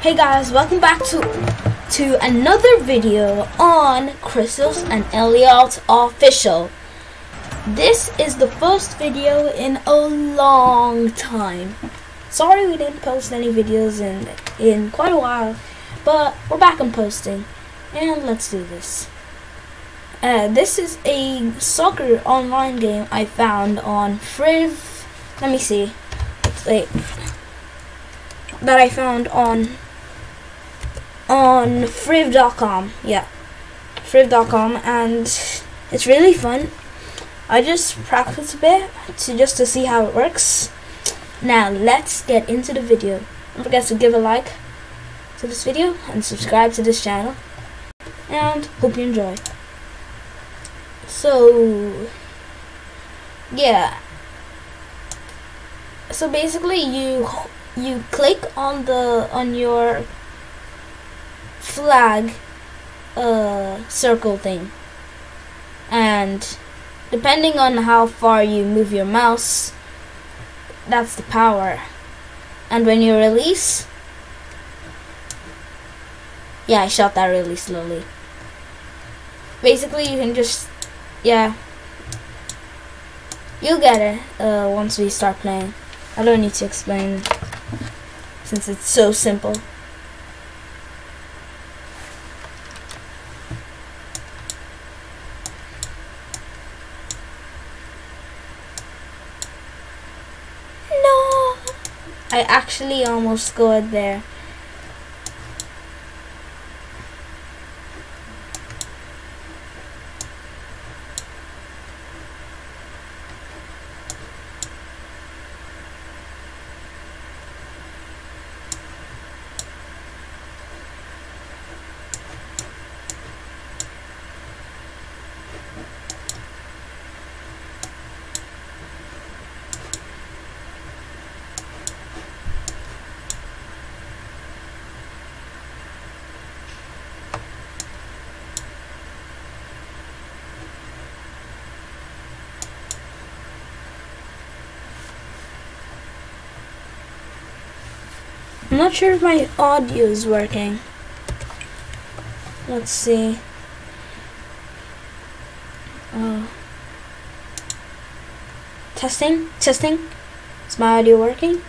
Hey guys, welcome back to to another video on Crystals and Elliot official. This is the first video in a long time. Sorry we didn't post any videos in in quite a while, but we're back on posting, and let's do this. Uh, this is a soccer online game I found on Friv. Let me see. Wait. That I found on on friv.com. Yeah, friv.com, and it's really fun. I just practice a bit to just to see how it works. Now let's get into the video. Don't forget to give a like to this video and subscribe to this channel. And hope you enjoy. So yeah. So basically you you click on the on your flag uh, circle thing. And depending on how far you move your mouse that's the power. And when you release yeah I shot that really slowly. Basically you can just yeah. You'll get it uh, once we start playing. I don't need to explain since it's so simple I actually almost scored there. Not sure if my audio is working. Let's see. Uh, testing? Testing? Is my audio working?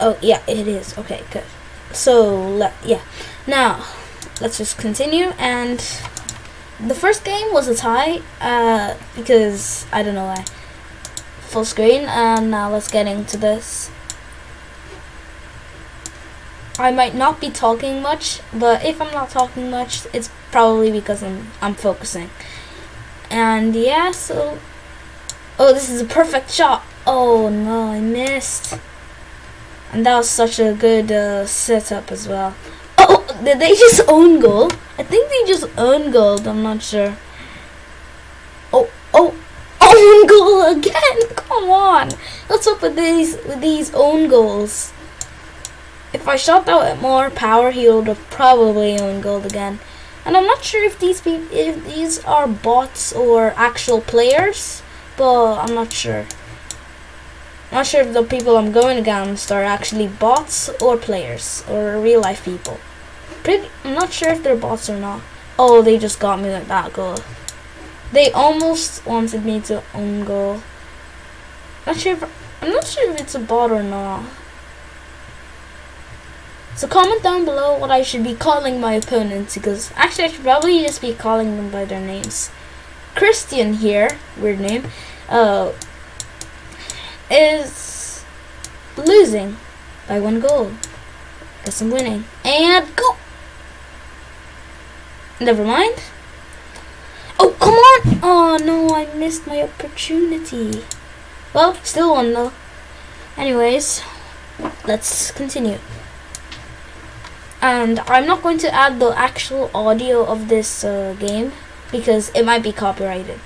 Oh, yeah, it is. Okay, good. So, yeah. Now, let's just continue. And the first game was a tie, uh, because, I don't know why. Full screen, and now let's get into this. I might not be talking much, but if I'm not talking much, it's probably because I'm I'm focusing. And yeah, so oh, this is a perfect shot. Oh no, I missed. And that was such a good uh, setup as well. Oh, did they just own goal? I think they just own goal. I'm not sure. Oh, oh, own goal again! Come on, what's up with these with these own goals? If I shot with more power, he would have probably owned gold again. And I'm not sure if these if these are bots or actual players, but I'm not sure. I'm not sure if the people I'm going against are actually bots or players or real life people. Pretty, I'm not sure if they're bots or not. Oh, they just got me with that goal. They almost wanted me to own goal. Not sure if, I'm not sure if it's a bot or not. So comment down below what I should be calling my opponents because actually I should probably just be calling them by their names. Christian here, weird name, uh, is losing by one goal. Guess I'm winning. And go! Never mind. Oh, come on! Oh no, I missed my opportunity. Well, still one though. Anyways, let's continue and I'm not going to add the actual audio of this uh, game because it might be copyrighted.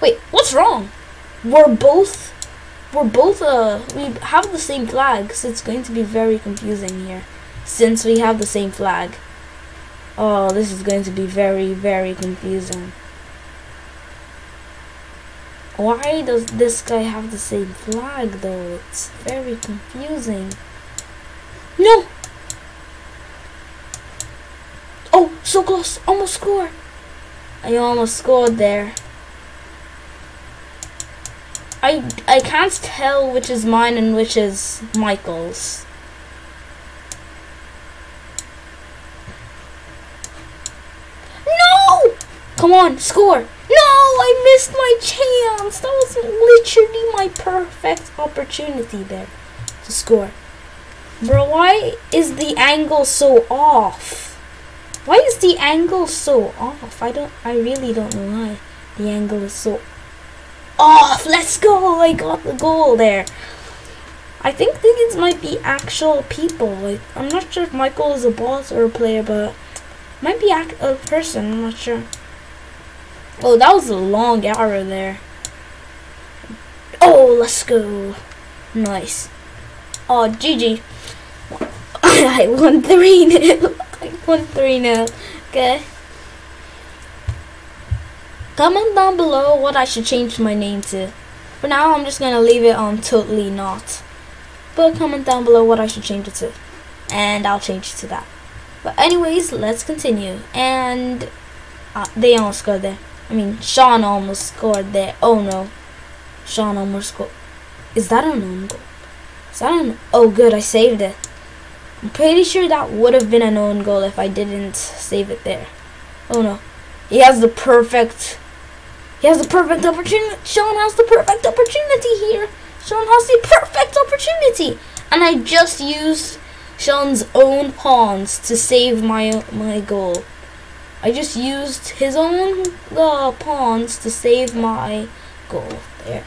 Wait, what's wrong? We're both we're both uh we have the same flag, so it's going to be very confusing here since we have the same flag. Oh, this is going to be very very confusing. Why does this guy have the same flag though? It's very confusing. No! So close. Almost score. I almost scored there. I, I can't tell which is mine and which is Michael's. No! Come on, score. No, I missed my chance. That was literally my perfect opportunity there to score. Bro, why is the angle so off? Why is the angle so off? I don't, I really don't know why the angle is so off. Let's go. I got the goal there. I think these might be actual people. Like, I'm not sure if Michael is a boss or a player, but might be a person. I'm not sure. Oh, that was a long arrow there. Oh, let's go. Nice. Oh, GG. I won 3 0. Won 3 0. Okay. Comment down below what I should change my name to. For now, I'm just to leave it on totally not. But comment down below what I should change it to. And I'll change it to that. But anyways, let's continue. And uh, they almost scored there. I mean, Sean almost scored there. Oh no. Sean almost scored. Is that an own goal? Is that an... Oh good, I saved it. I'm pretty sure that would have been an own goal if I didn't save it there. Oh no. He has the perfect he has the perfect opportunity. Sean has the perfect opportunity here. Sean has the perfect opportunity. And I just used Sean's own pawns to save my my goal. I just used his own uh, pawns to save my goal. There.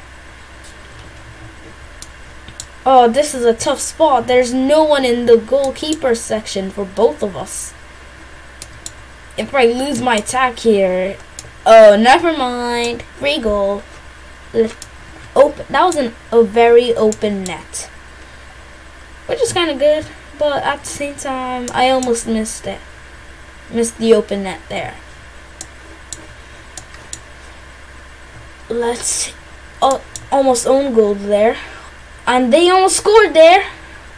Oh, this is a tough spot. There's no one in the goalkeeper section for both of us. If I lose my attack here, Oh, never mind. Free goal. Open. That was an, a very open net. Which is kind of good. But at the same time, I almost missed it. Missed the open net there. Let's... Oh, almost own goal there. And they almost scored there.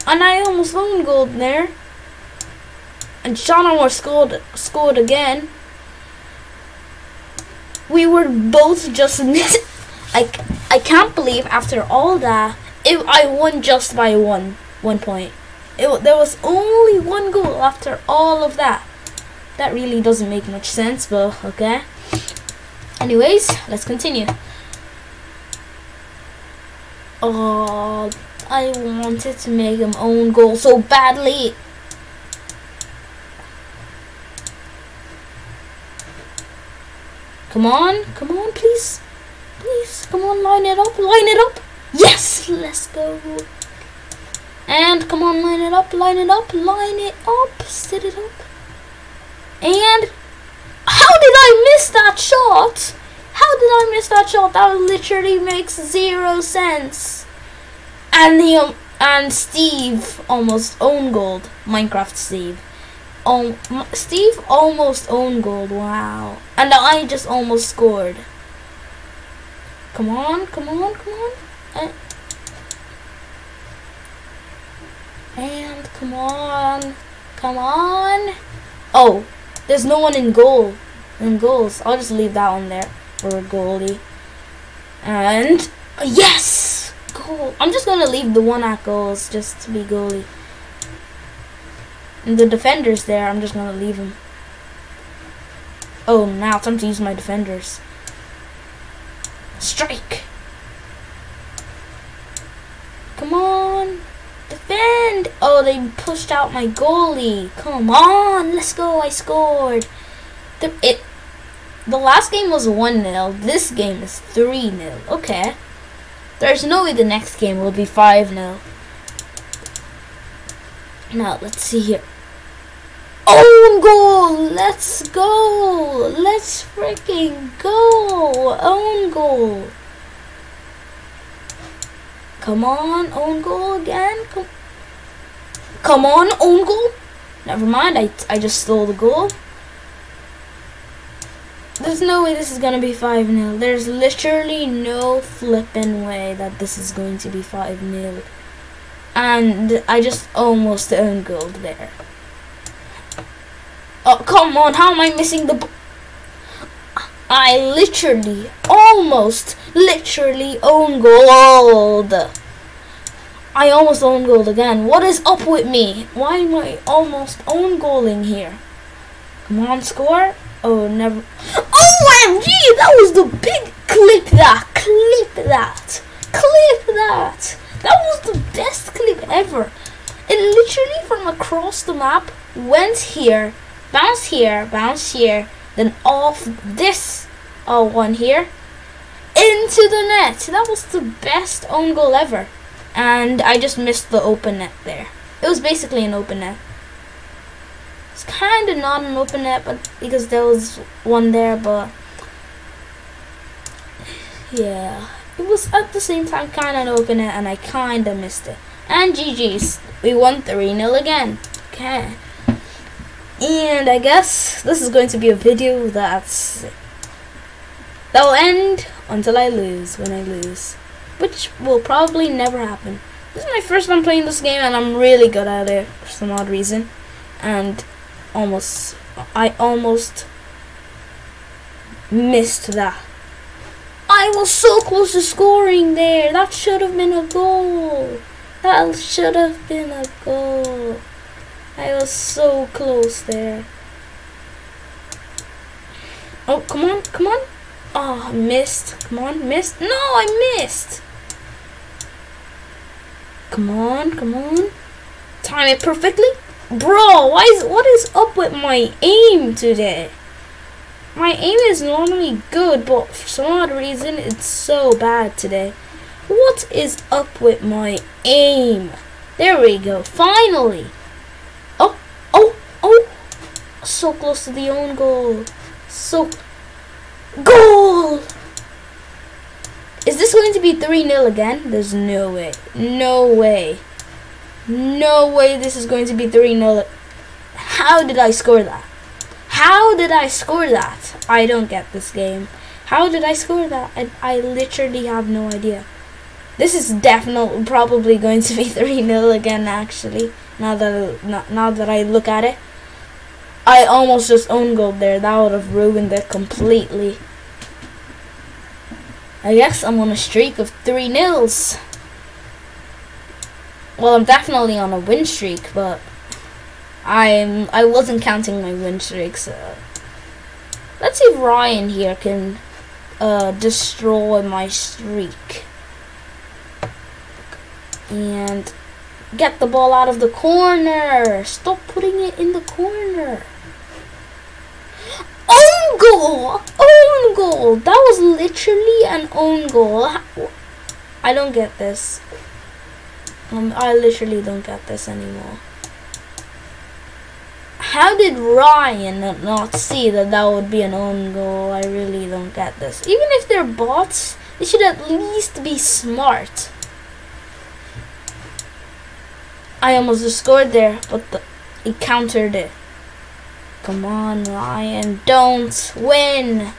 And I almost own goal there. And Sean almost scored, scored again we were both just I, I can't believe after all that it, I won just by one one point. It, there was only one goal after all of that. That really doesn't make much sense, but okay. Anyways, let's continue. Oh, I wanted to make him own goal so badly. Come on, come on, please. Please, come on, line it up, line it up. Yes, let's go. And come on, line it up, line it up, line it up, set it up. And how did I miss that shot? How did I miss that shot? That literally makes zero sense. And the um, and Steve almost own gold. Minecraft Steve. Oh, Steve almost owned gold. Wow. And I just almost scored. Come on, come on, come on. And, and come on. Come on. Oh, there's no one in goal. In goals. I'll just leave that one there for a goalie. And yes! I'm just gonna leave the one at goals just to be goalie. And the defender's there, I'm just gonna leave him. Oh, now time to use my defenders. Strike! Come on! Defend! Oh, they pushed out my goalie. Come on, let's go, I scored. The, it, the last game was 1-0. This game is 3-0. Okay. There's no way the next game will be 5-0. Now, let's see here. Own goal! Let's go! Let's freaking go! Own goal! Come on, own goal again. Come, Come on, own goal. Never mind, I, I just stole the goal. There's no way this is going to be 5-0. There's literally no flipping way that this is going to be 5-0. And I just almost owned gold there. Oh, come on. How am I missing the... I literally, almost, literally own gold. I almost own gold again. What is up with me? Why am I almost own goaling here? Come on, score. Oh, never. OMG! That was the big clip that. Clip that. Clip that. That was the best clip ever. It literally from across the map went here, bounced here, bounced here, then off this uh, one here into the net. That was the best own goal ever. And I just missed the open net there. It was basically an open net. It's kind of not an open net, but because there was one there, but yeah, it was at the same time kind of an open net, and I kind of missed it. And GG's, we won 3-0 again. Okay. And I guess this is going to be a video that's that will end until I lose, when I lose. Which will probably never happen. This is my first time playing this game and I'm really good at it for some odd reason. And almost, I almost missed that. I was so close to scoring there. That should have been a goal. That should have been a goal. I was so close there. Oh, come on, come on. Oh, missed. Come on, missed. No, I missed. Come on, come on. Time it perfectly. Bro, why is what is up with my aim today? My aim is normally good, but for some odd reason it's so bad today. What is up with my aim? There we go, finally. Oh, oh, oh. So close to the own goal. So Goal! Is this going to be 3-0 again? There's no way. No way. No way this is going to be 3-0. How did I score that? How did I score that? I don't get this game. How did I score that? I, I literally have no idea. This is definitely probably going to be 3-0 again actually. Now that now, now that I look at it. I almost just own gold there. That would have ruined it completely. I guess I'm on a streak of three nils. Well, I'm definitely on a win streak, but I'm I wasn't counting my win streak. So let's see if Ryan here can uh, destroy my streak and get the ball out of the corner. Stop putting it in the corner own goal! Own goal! That was literally an own goal. I don't get this. Um, I literally don't get this anymore. How did Ryan not see that that would be an own goal? I really don't get this. Even if they're bots, they should at least be smart. I almost scored there, but the, he countered it. Come on, Ryan. Don't win.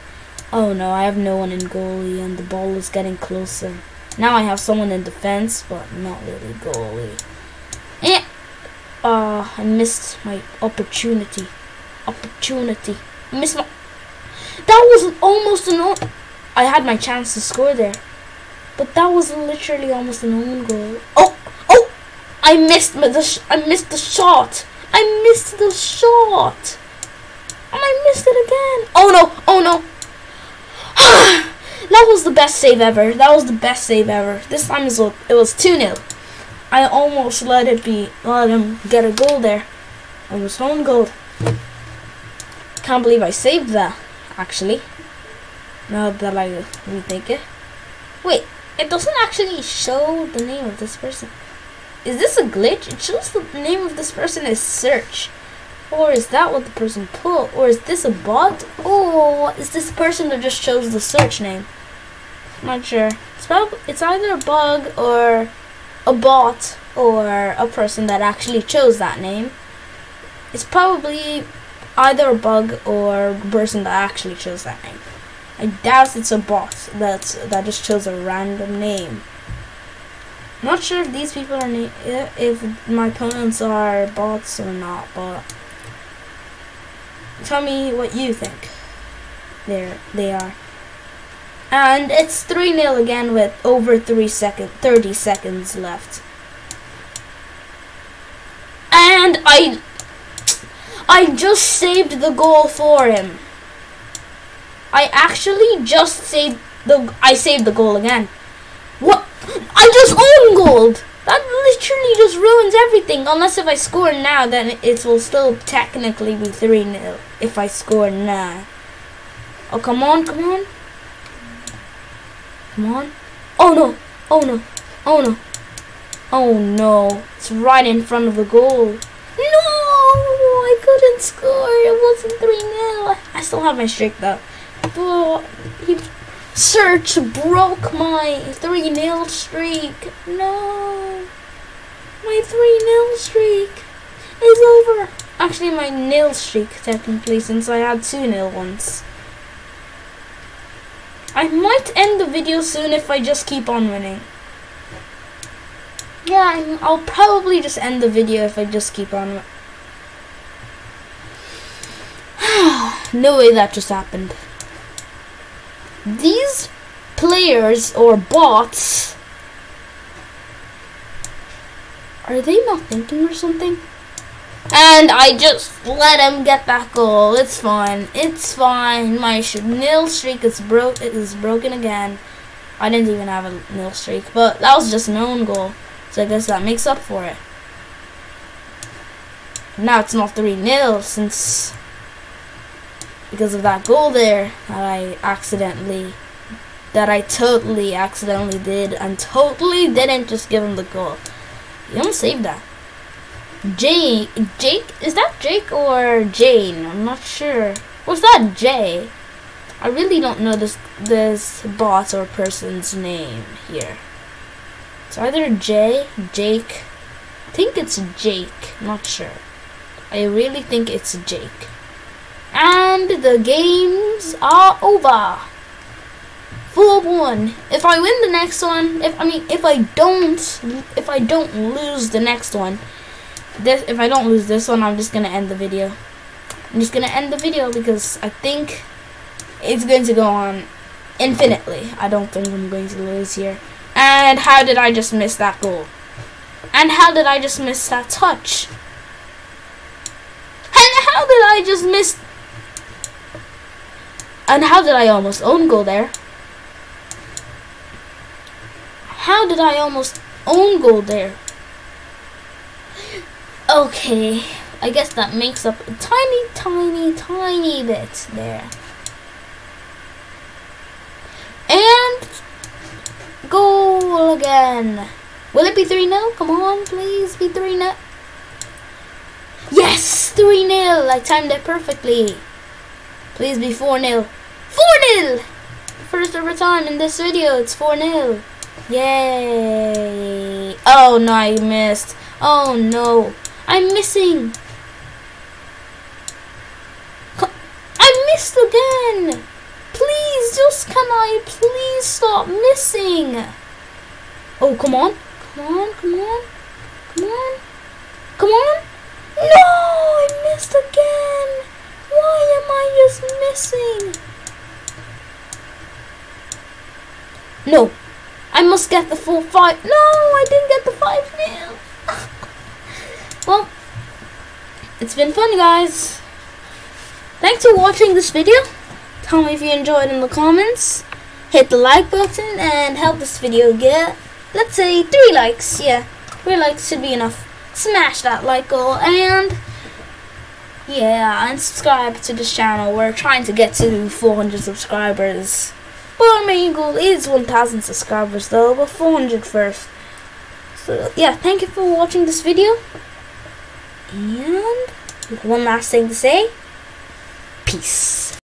Oh no, I have no one in goalie and the ball is getting closer. Now I have someone in defense, but not really goalie. Eh. Uh, I missed my opportunity. Opportunity. I missed my... That was almost an. I had my chance to score there. But that was literally almost an own goal. Oh! Oh! I missed the... I missed the shot! I missed the shot! And I missed it again. Oh no, oh no. that was the best save ever. That was the best save ever. This time it was 2-0. I almost let it be, let him get a goal there. It was own goal. Can't believe I saved that, actually. Now that I rethink it. Eh? Wait, it doesn't actually show the name of this person. Is this a glitch? It shows the name of this person as search. Or is that what the person put? Or is this a bot? Or is this person that just chose the search name? Not sure. It's, probably, it's either a bug or a bot or a person that actually chose that name. It's probably either a bug or a person that actually chose that name. I doubt it's a bot that that just chose a random name. Not sure if these people are if my opponents are bots or not, but tell me what you think. There they are. And it's 3-0 again with over 3 second 30 seconds left. And I I just saved the goal for him. I actually just saved the I saved the goal again. What? I just own gold. That literally just ruins everything. Unless if I score now, then it will still technically be 3-0 if I score now. Oh, come on, come on. Come on. Oh, no. Oh, no. Oh, no. Oh, no. It's right in front of the goal. No! I couldn't score. It wasn't 3-0. I still have my streak, though. But he Search broke my 3 0 streak. No. My 3 0 streak is over. Actually, my nil streak, technically, since I had 2 nil ones. I might end the video soon if I just keep on winning. Yeah, i will probably just end the video if I just keep on. no way that just happened these players or bots are they not thinking or something? And I just let him get that oh, goal. It's fine. It's fine. My nil streak is broke. It is broken again. I didn't even have a nil streak, but that was just an own goal. So I guess that makes up for it. Now it's not 3 nil since because of that goal there that I accidentally that I totally accidentally did and totally didn't just give him the goal. You almost saved that. Jake, Jake, is that Jake or Jane? I'm not sure. Was that Jay? I really don't know this this bot or person's name here. It's either Jay, Jake. I think it's Jake. Not sure. I really think it's Jake. And the games are over. 4-1. If I win the next one, if I mean if I don't if I don't lose the next one, this if I don't lose this one, I'm just gonna end the video. I'm just gonna end the video because I think it's going to go on infinitely. I don't think I'm going to lose here. And how did I just miss that goal? And how did I just miss that touch? And how did I just miss and how did I almost own goal there? How did I almost own goal there? Okay, I guess that makes up a tiny, tiny, tiny bit there. And goal again. Will it be 3-0? Come on, please be 3-0. Yes, 3-0. I timed it perfectly. Please be 4-0. 4-0! First ever time in this video, it's 4-0. Yay! Oh no, I missed. Oh no, I'm missing. I missed again. Please, just can I please stop missing? Oh, come on. Come on, come on. Come on. Come on. No, I missed again. Why am I just missing? No. I must get the full five. No, I didn't get the five nil. well, it's been fun, guys. Thanks for watching this video. Tell me if you enjoyed in the comments. Hit the like button and help this video get, let's say, three likes. Yeah, three likes should be enough. Smash that like goal and yeah, and subscribe to this channel. We're trying to get to 400 subscribers. Well, our main goal is 1000 subscribers though, but 400 first. So yeah, thank you for watching this video. And one last thing to say. Peace.